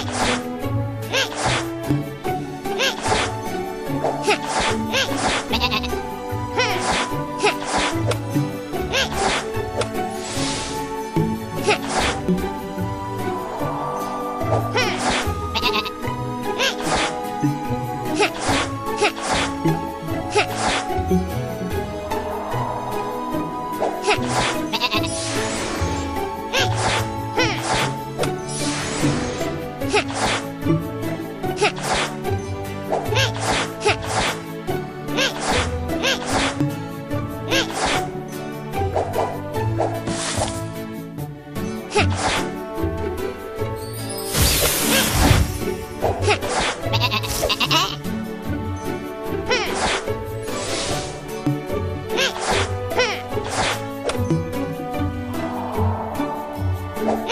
Thanks.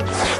Huh.